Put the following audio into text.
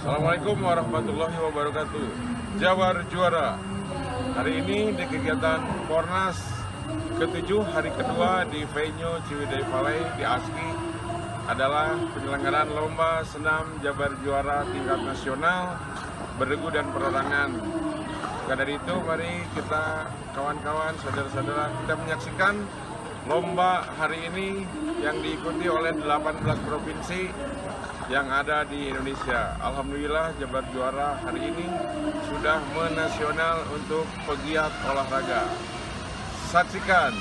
Assalamualaikum warahmatullahi wabarakatuh. Jabar juara. Hari ini di kegiatan Pornas ketujuh hari kedua di venue Ciwidey Valley di ASKI adalah penyelenggaraan lomba senam Jabar juara tingkat nasional beregu dan perorangan. Maka dari itu mari kita kawan-kawan saudara-saudara kita menyaksikan lomba hari ini yang diikuti oleh 18 provinsi yang ada di Indonesia. Alhamdulillah Jabar Juara hari ini sudah menasional untuk pegiat olahraga. Saksikan